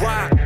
why,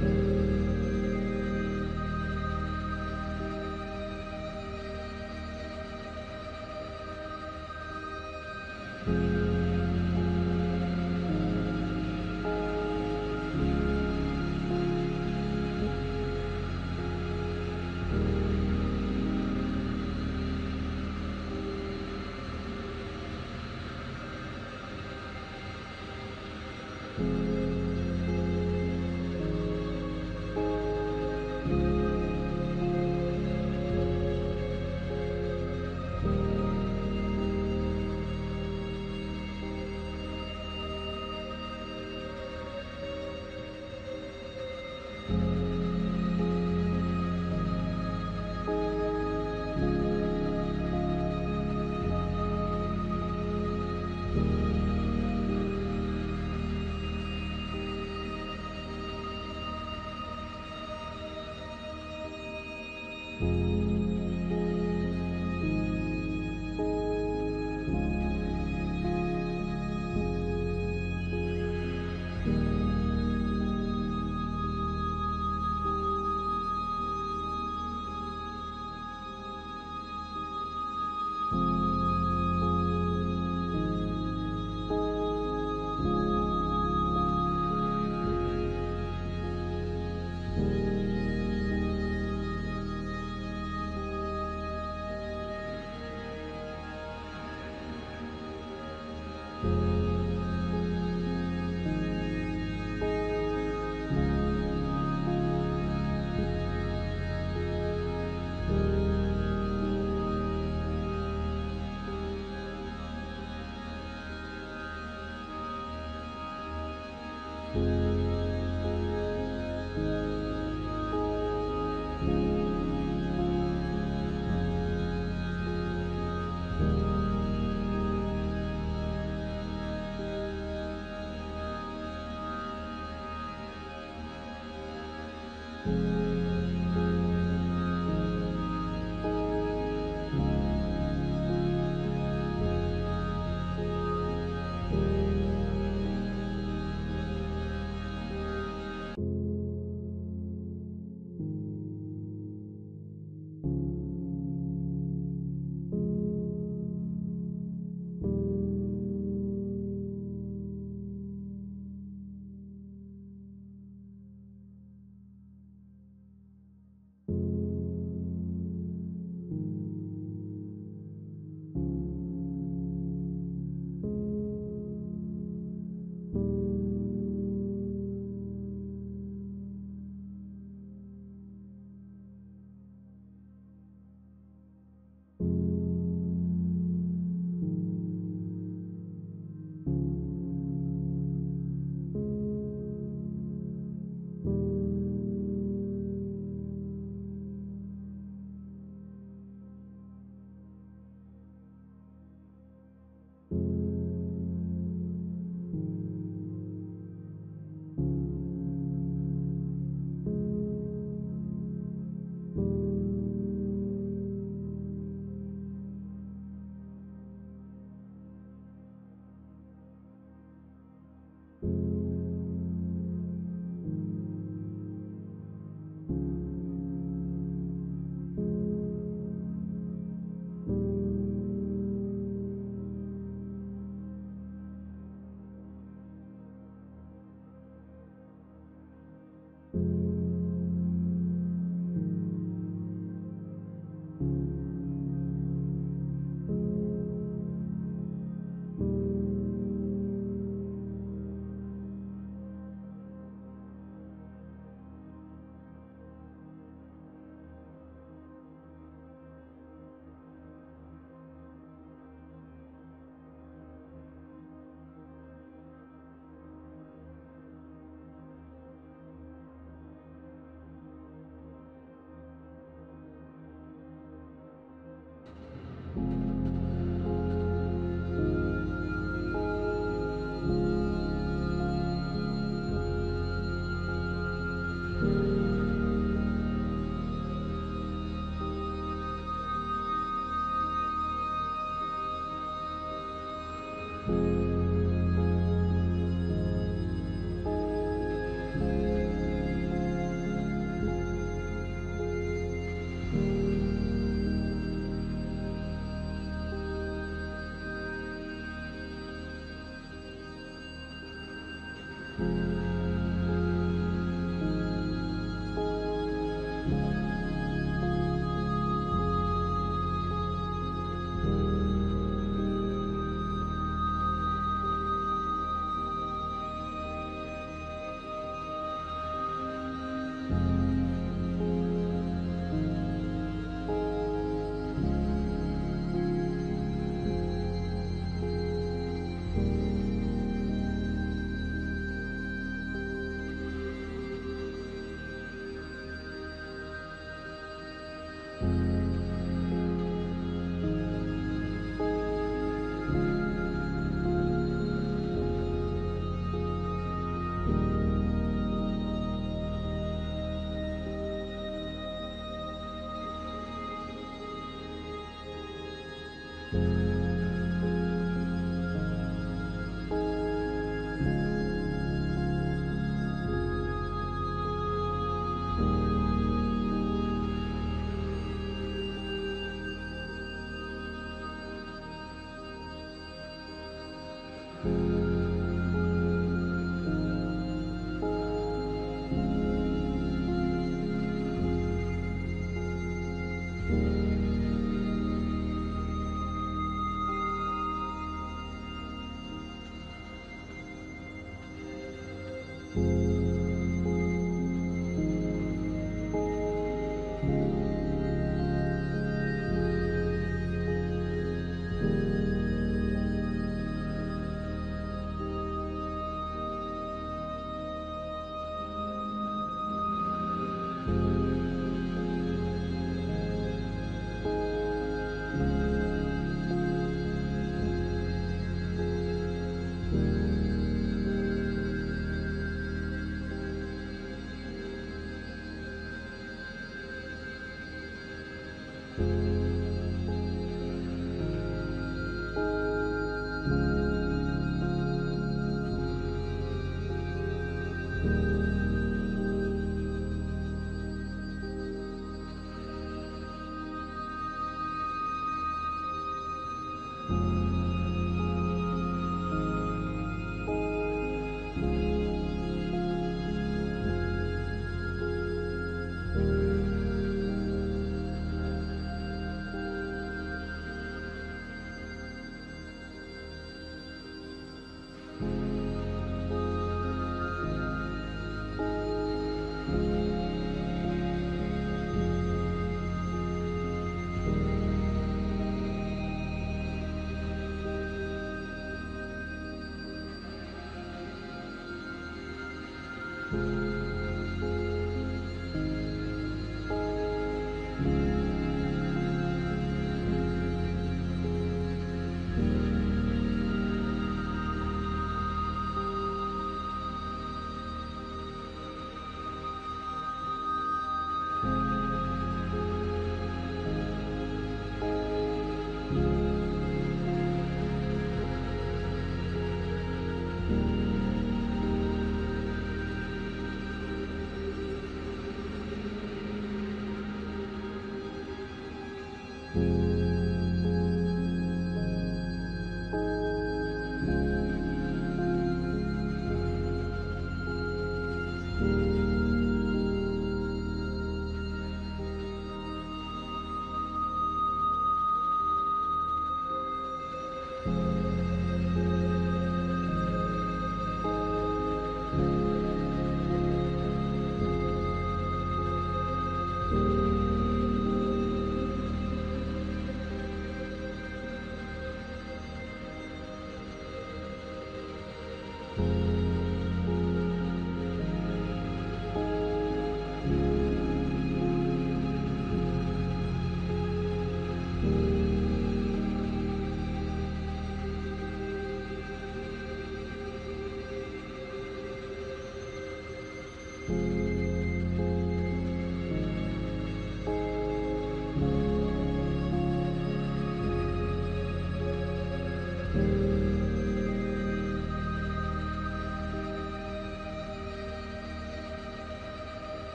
Thank you.